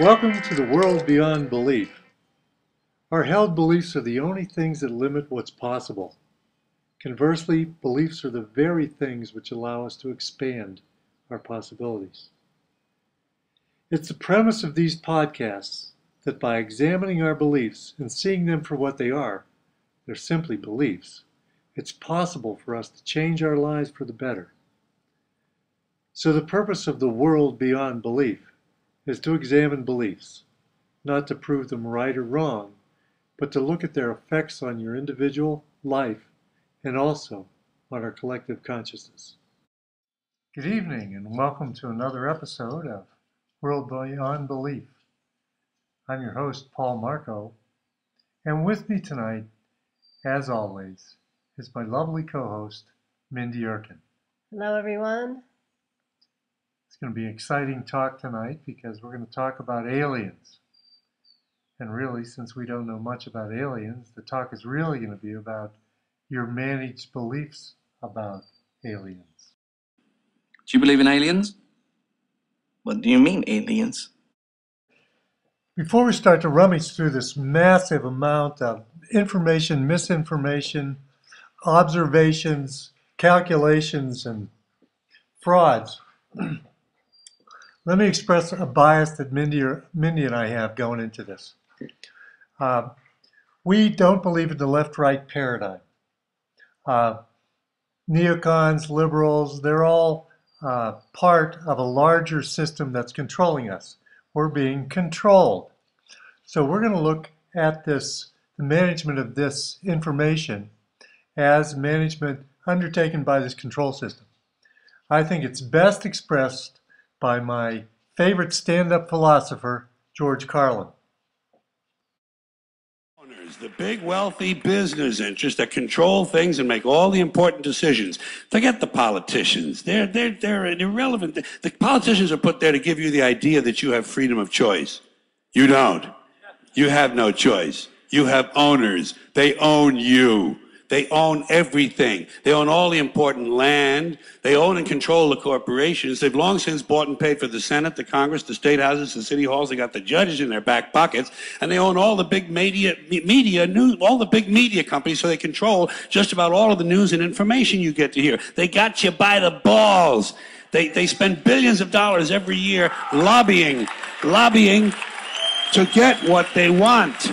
Welcome to the world beyond belief. Our held beliefs are the only things that limit what's possible. Conversely, beliefs are the very things which allow us to expand our possibilities. It's the premise of these podcasts that by examining our beliefs and seeing them for what they are, they're simply beliefs, it's possible for us to change our lives for the better. So, the purpose of the world beyond belief is to examine beliefs, not to prove them right or wrong, but to look at their effects on your individual life and also on our collective consciousness. Good evening, and welcome to another episode of World Beyond Belief. I'm your host, Paul Marko, and with me tonight, as always, is my lovely co host, Mindy Erkin. Hello, everyone. It's going to be an exciting talk tonight because we're going to talk about aliens. And really, since we don't know much about aliens, the talk is really going to be about your managed beliefs about aliens. Do you believe in aliens? What do you mean, aliens? Before we start to rummage through this massive amount of information, misinformation, observations, calculations, and frauds, let me express a bias that Mindy, or, Mindy and I have going into this. Uh, we don't believe in the left-right paradigm. Uh, neocons, liberals, they're all uh, part of a larger system that's controlling us. We're being controlled. So we're going to look at this, the management of this information as management undertaken by this control system. I think it's best expressed by my favorite stand-up philosopher, George Carlin. The big wealthy business interests that control things and make all the important decisions. Forget the politicians. They're, they're, they're irrelevant. The politicians are put there to give you the idea that you have freedom of choice. You don't. You have no choice. You have owners. They own you. They own everything. They own all the important land. They own and control the corporations. They've long since bought and paid for the Senate, the Congress, the state houses, the city halls. They got the judges in their back pockets, and they own all the big media, media news, all the big media companies. So they control just about all of the news and information you get to hear. They got you by the balls. They they spend billions of dollars every year lobbying, lobbying to get what they want.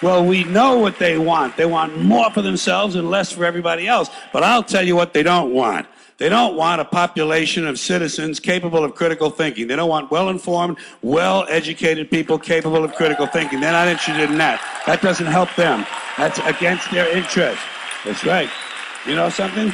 Well, we know what they want. They want more for themselves and less for everybody else. But I'll tell you what they don't want. They don't want a population of citizens capable of critical thinking. They don't want well informed, well educated people capable of critical thinking. They're not interested in that. That doesn't help them. That's against their interest. That's right. You know something?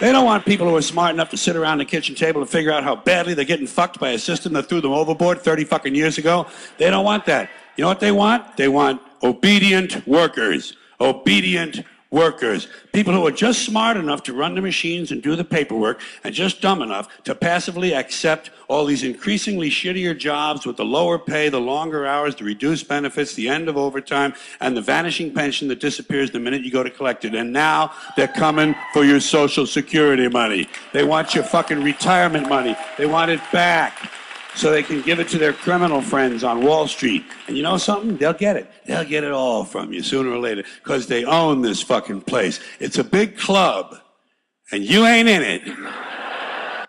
They don't want people who are smart enough to sit around the kitchen table and figure out how badly they're getting fucked by a system that threw them overboard 30 fucking years ago. They don't want that. You know what they want? They want obedient workers. Obedient workers. People who are just smart enough to run the machines and do the paperwork and just dumb enough to passively accept all these increasingly shittier jobs with the lower pay, the longer hours, the reduced benefits, the end of overtime, and the vanishing pension that disappears the minute you go to collect it. And now they're coming for your social security money. They want your fucking retirement money. They want it back so they can give it to their criminal friends on Wall Street. And you know something? They'll get it. They'll get it all from you sooner or later because they own this fucking place. It's a big club, and you ain't in it.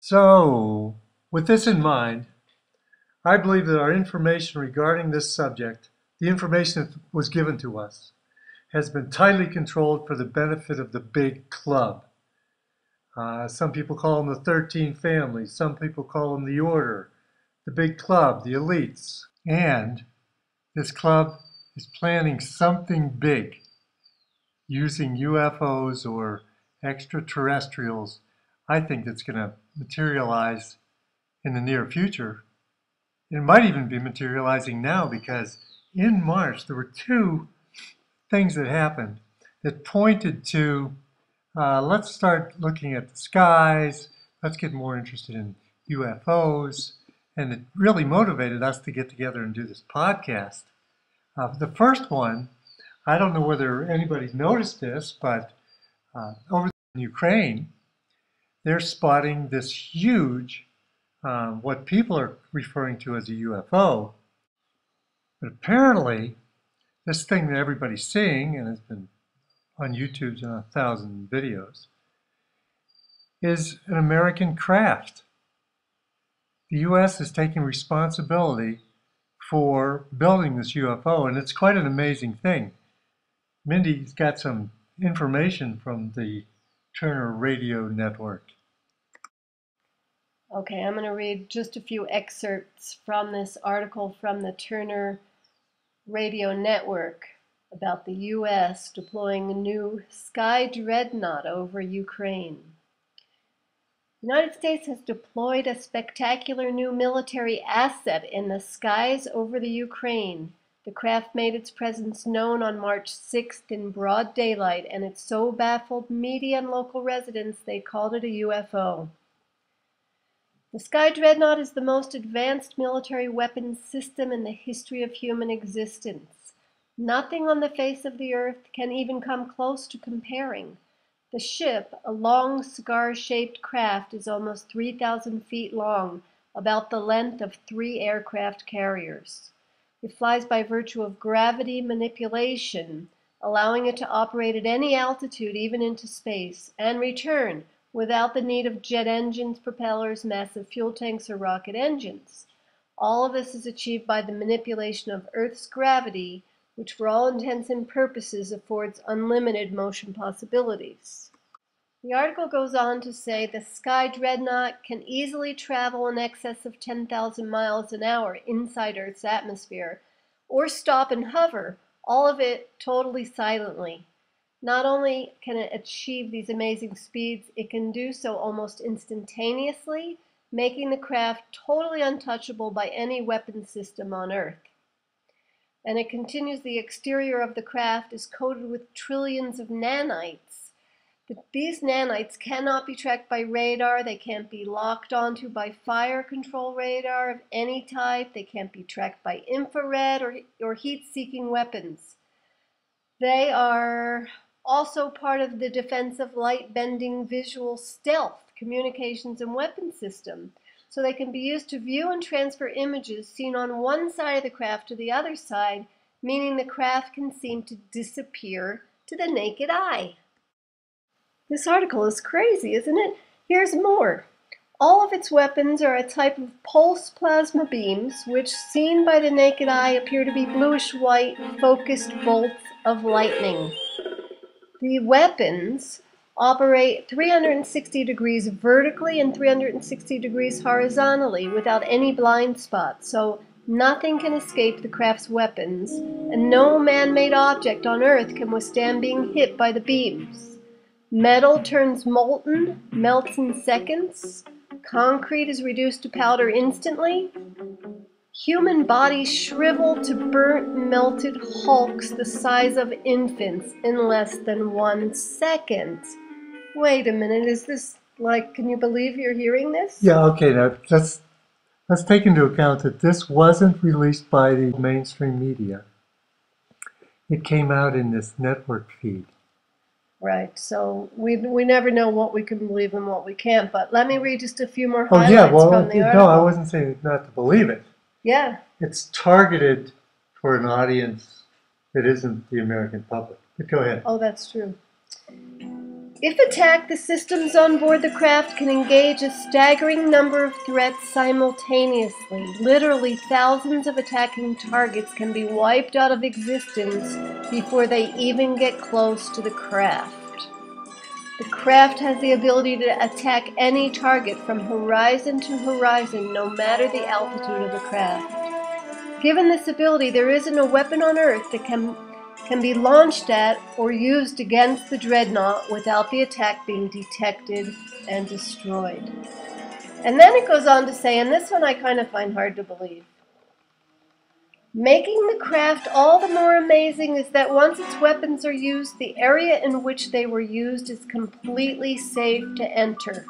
So, with this in mind, I believe that our information regarding this subject, the information that was given to us, has been tightly controlled for the benefit of the big club. Uh, some people call them the 13 families. Some people call them the order, the big club, the elites. And this club is planning something big using UFOs or extraterrestrials. I think that's going to materialize in the near future. It might even be materializing now because in March there were two things that happened that pointed to uh, let's start looking at the skies. Let's get more interested in UFOs. And it really motivated us to get together and do this podcast. Uh, the first one, I don't know whether anybody's noticed this, but uh, over in Ukraine, they're spotting this huge um, what people are referring to as a UFO. But apparently, this thing that everybody's seeing and has been on YouTube in a thousand videos is an American craft. The U.S. is taking responsibility for building this UFO, and it's quite an amazing thing. Mindy's got some information from the Turner Radio Network. Okay, I'm going to read just a few excerpts from this article from the Turner Radio Network about the U.S. deploying a new Sky Dreadnought over Ukraine. The United States has deployed a spectacular new military asset in the skies over the Ukraine. The craft made its presence known on March 6th in broad daylight, and it so baffled media and local residents they called it a UFO. The Sky Dreadnought is the most advanced military weapons system in the history of human existence. Nothing on the face of the earth can even come close to comparing. The ship, a long cigar-shaped craft, is almost 3,000 feet long, about the length of three aircraft carriers. It flies by virtue of gravity manipulation, allowing it to operate at any altitude, even into space, and return without the need of jet engines, propellers, massive fuel tanks, or rocket engines. All of this is achieved by the manipulation of Earth's gravity, which for all intents and purposes affords unlimited motion possibilities. The article goes on to say the Sky Dreadnought can easily travel in excess of 10,000 miles an hour inside Earth's atmosphere, or stop and hover, all of it totally silently. Not only can it achieve these amazing speeds, it can do so almost instantaneously, making the craft totally untouchable by any weapon system on Earth. And it continues, the exterior of the craft is coated with trillions of nanites. But these nanites cannot be tracked by radar, they can't be locked onto by fire control radar of any type, they can't be tracked by infrared or, or heat-seeking weapons. They are also part of the defensive light bending visual stealth communications and weapon system. So they can be used to view and transfer images seen on one side of the craft to the other side, meaning the craft can seem to disappear to the naked eye. This article is crazy, isn't it? Here's more. All of its weapons are a type of pulse plasma beams, which, seen by the naked eye, appear to be bluish white, focused bolts of lightning. The weapons operate 360 degrees vertically and 360 degrees horizontally without any blind spots, so nothing can escape the craft's weapons, and no man-made object on Earth can withstand being hit by the beams. Metal turns molten, melts in seconds. Concrete is reduced to powder instantly. Human bodies shrivel to burnt, melted hulks the size of infants in less than one second. Wait a minute, is this like, can you believe you're hearing this? Yeah, okay, now let's, let's take into account that this wasn't released by the mainstream media. It came out in this network feed. Right, so we, we never know what we can believe and what we can't, but let me read just a few more highlights Oh, yeah, well, from the no. I wasn't saying not to believe it. Yeah, It's targeted for an audience that isn't the American public. But go ahead. oh, that's true. If attacked, the systems on board the craft can engage a staggering number of threats simultaneously. Literally, thousands of attacking targets can be wiped out of existence before they even get close to the craft. The craft has the ability to attack any target from horizon to horizon, no matter the altitude of the craft. Given this ability, there isn't a weapon on Earth that can can be launched at or used against the dreadnought without the attack being detected and destroyed. And then it goes on to say, and this one I kind of find hard to believe. Making the craft all the more amazing is that once its weapons are used, the area in which they were used is completely safe to enter.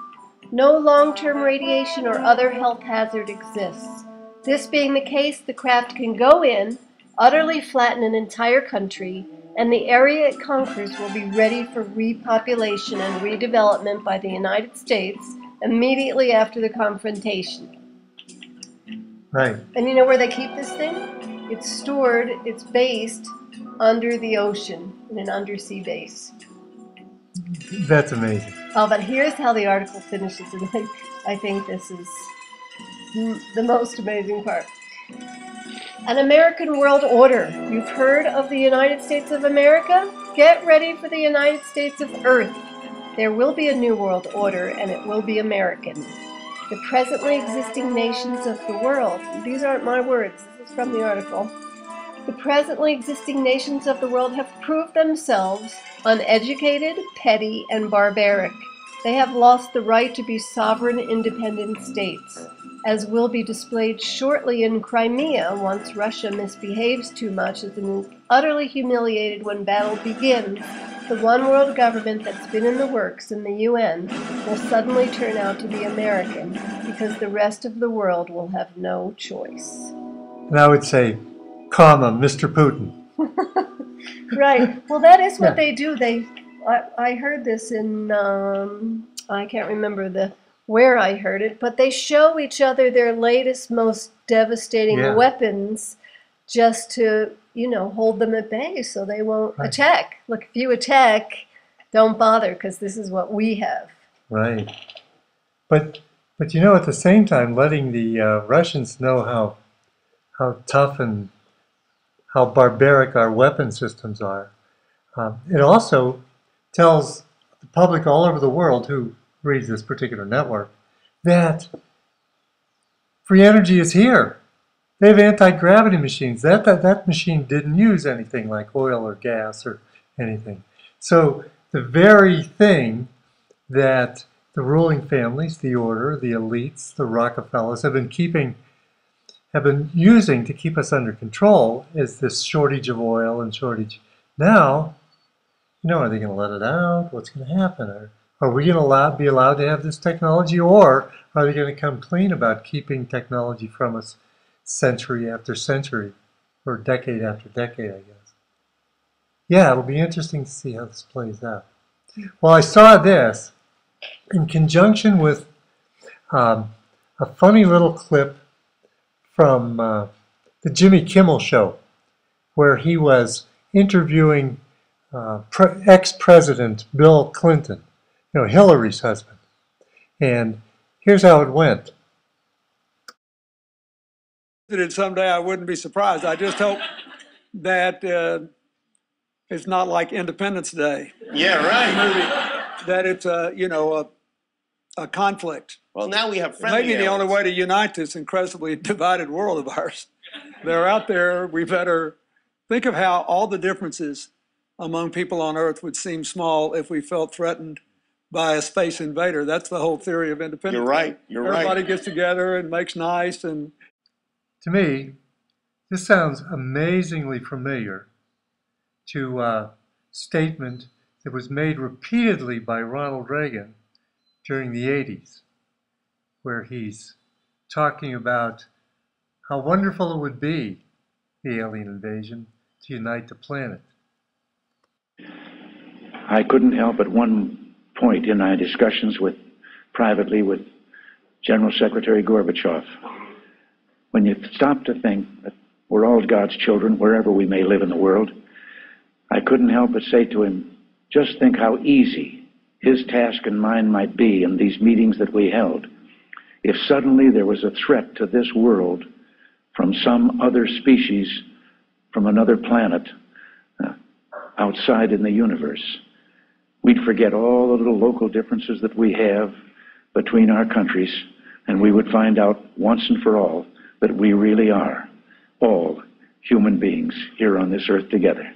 No long-term radiation or other health hazard exists. This being the case, the craft can go in, utterly flatten an entire country, and the area it conquers will be ready for repopulation and redevelopment by the United States immediately after the confrontation. Right. And you know where they keep this thing? It's stored, it's based under the ocean in an undersea base. That's amazing. Oh, but here's how the article finishes, and I, I think this is the most amazing part. An American world order. You've heard of the United States of America? Get ready for the United States of Earth. There will be a new world order, and it will be American. The presently existing nations of the world. These aren't my words, this is from the article. The presently existing nations of the world have proved themselves uneducated, petty, and barbaric. They have lost the right to be sovereign, independent states, as will be displayed shortly in Crimea once Russia misbehaves too much and is utterly humiliated when battle begins. The one world government that's been in the works in the UN will suddenly turn out to be American because the rest of the world will have no choice. And I would say, comma, Mr. Putin. right. Well, that is what Yeah. they do. They, I, I heard this in, um, I can't remember the where I heard it, but they show each other their latest, most devastating Yeah. weapons, just to you know hold them at bay so they won't Right. attack. Look, if you attack, don't bother because this is what we have. Right. But but you know, at the same time, letting the uh, Russians know how how tough and how barbaric our weapon systems are. Um, it also tells the public all over the world who reads this particular network that free energy is here. They have anti-gravity machines. That, that that machine didn't use anything like oil or gas or anything. So the very thing that the ruling families, the order, the elites, the Rockefellers have been keeping, have been using to keep us under control is this shortage of oil and shortage. Now, you know, are they going to let it out? What's going to happen? Are, are we going to allow, be allowed to have this technology, or are they going to come clean about keeping technology from us century after century, or decade after decade? I guess. Yeah, it'll be interesting to see how this plays out. Well, I saw this in conjunction with um, a funny little clip from uh, the Jimmy Kimmel show, where he was interviewing uh, pre- ex-president Bill Clinton, you know, Hillary's husband. And here's how it went. it someday, I wouldn't be surprised. I just hope that uh, it's not like Independence Day, Yeah, right. that it's a, you know, a, a conflict. Well, now we have friendly Maybe the only way to unite this incredibly divided world of ours. They're out there. We better think of how all the differences among people on Earth would seem small if we felt threatened by a space invader. That's the whole theory of independence. You're right. You're Everybody right. Everybody gets together and makes nice and To me, this sounds amazingly familiar to a statement that was made repeatedly by Ronald Reagan during the 80s, where he's talking about how wonderful it would be, the alien invasion, to unite the planet. I couldn't help but one point in my discussions with privately with General Secretary Gorbachev, when you stop to think that we're all God's children wherever we may live in the world, I couldn't help but say to him, just think how easy his task and mine might be in these meetings that we held if suddenly there was a threat to this world from some other species from another planet uh, outside in the universe. We'd forget all the little local differences that we have between our countries, and we would find out once and for all that we really are all human beings here on this earth together.